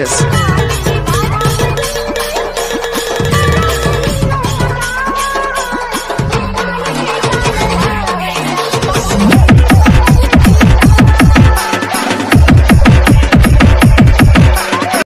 Yes.